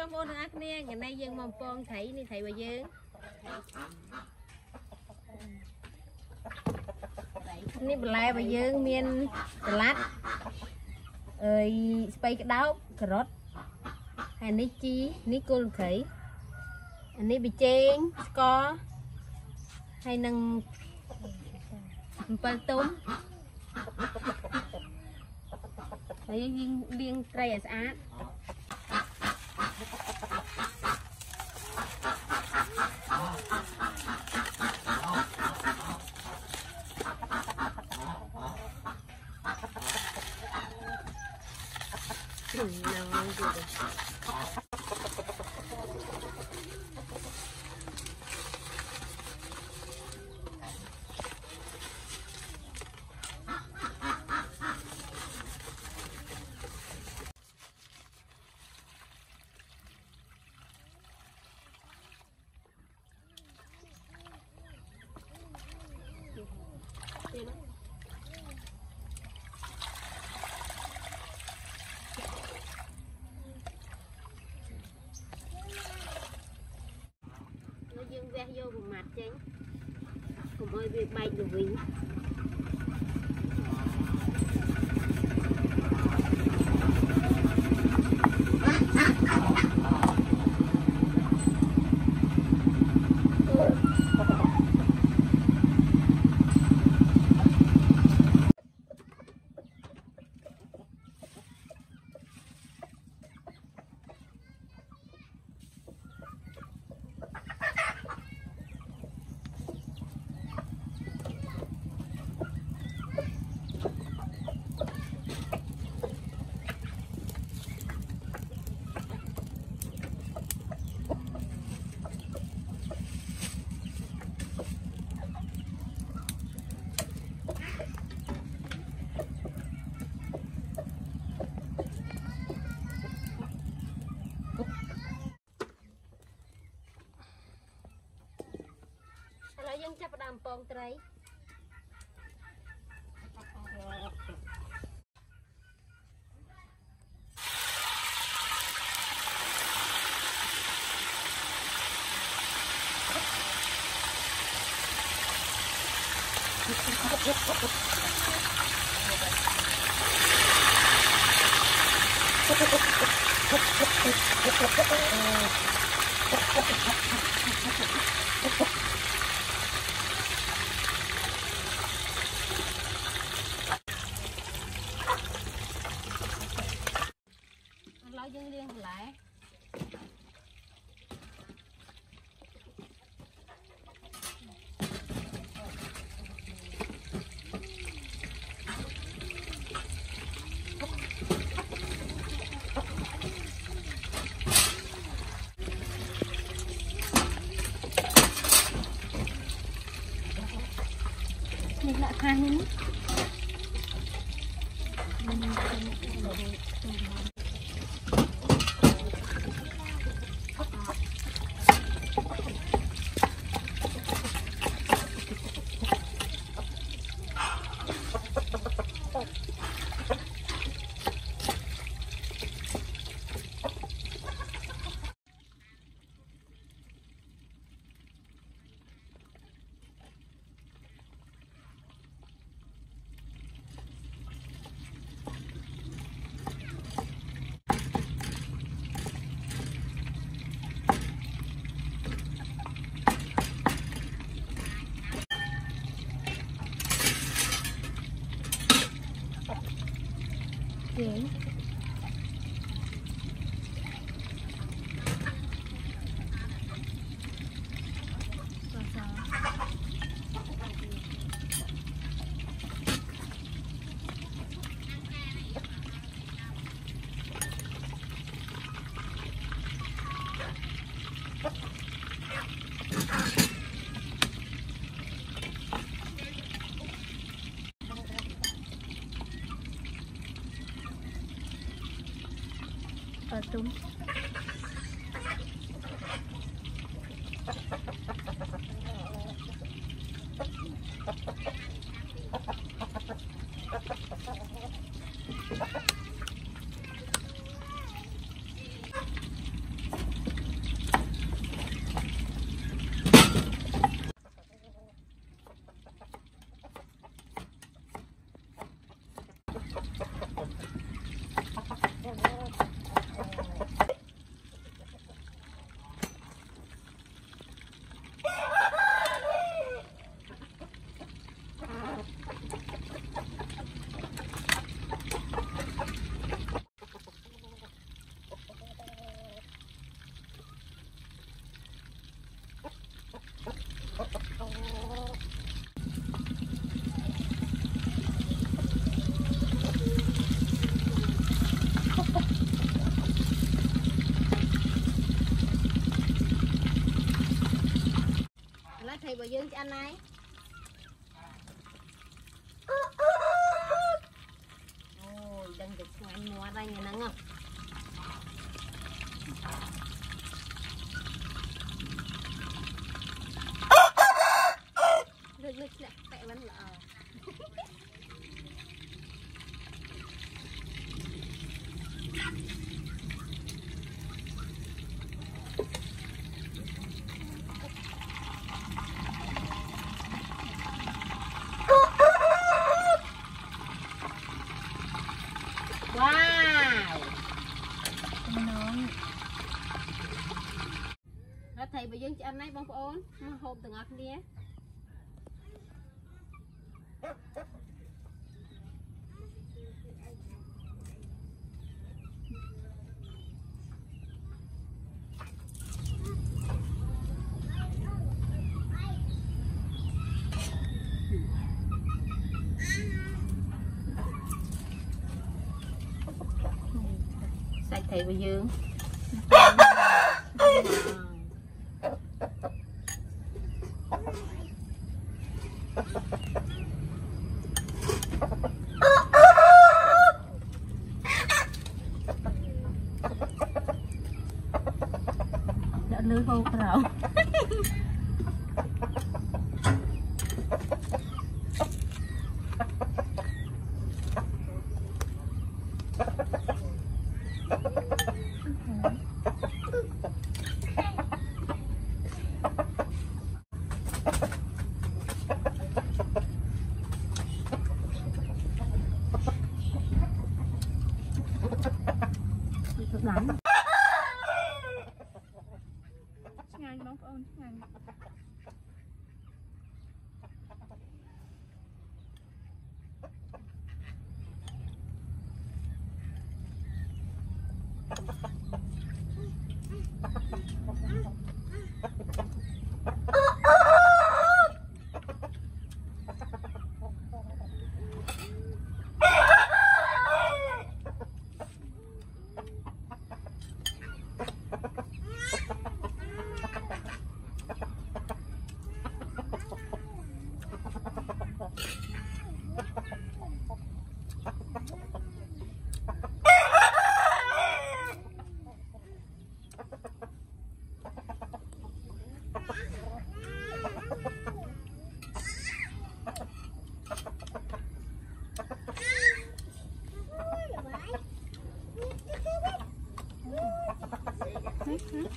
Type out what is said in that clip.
បងប្អូនទាំងអស់គ្នាថ្ងៃនេះយើងមកពងត្រីនេះត្រីរបស់យើងនេះបន្លែរបស់យើងមានសាឡាត់អើយស្ពៃក្តោបការ៉ុតហើយនេះជីនេះគល់ត្រីអានេះប៊ីចេងស្ករហើយនឹងអំពិលទុំហើយយើងលាងត្រីឲ្យស្អាត Thank you. កុំឲ្យវាបែកទៅវិញ យើងចាប់ផ្ដើមពងត្រីឥ green. तुम? របស់យើងឆ្អិនហើយអូយដឹងតែឆ្ងាញ់មាត់ហើយញ៉ាំហ្នឹងហ៎ ហ្នឹងហើយថៃបើយើងឆ្អិនហើយបងប្អូនមកហូបទាំងអស់គ្នា សាច់ thầy របស់យើងដាក់លឺហូរក្រៅ Hmm? Hmm?